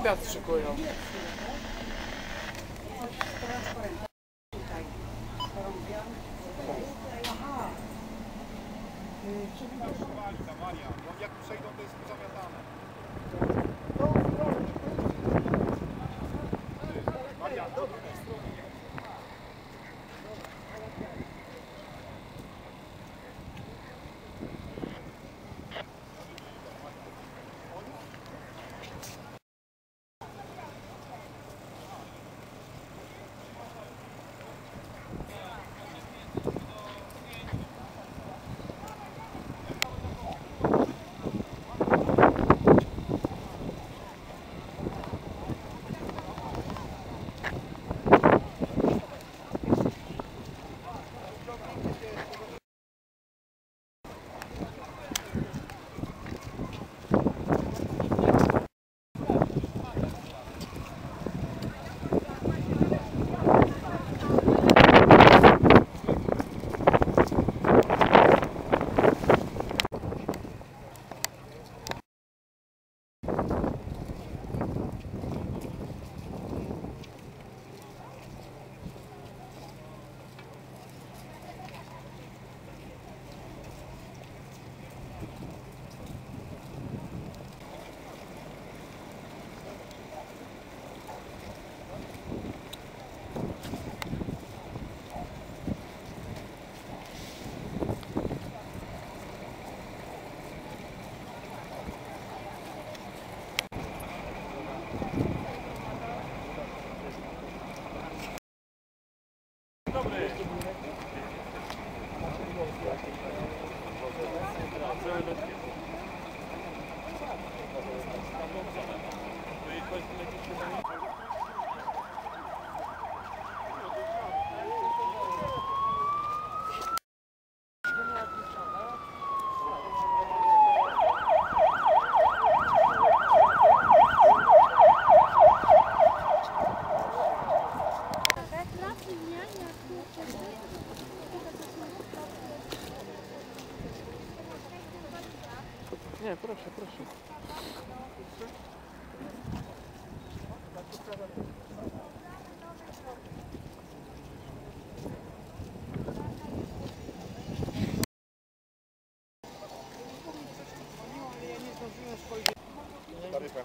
obiad szykują. Jak przejdą, to jest pozamiatane. Nie, proszę, proszę. Taryfę.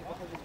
Спасибо.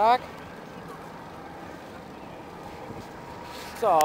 Tak? Co?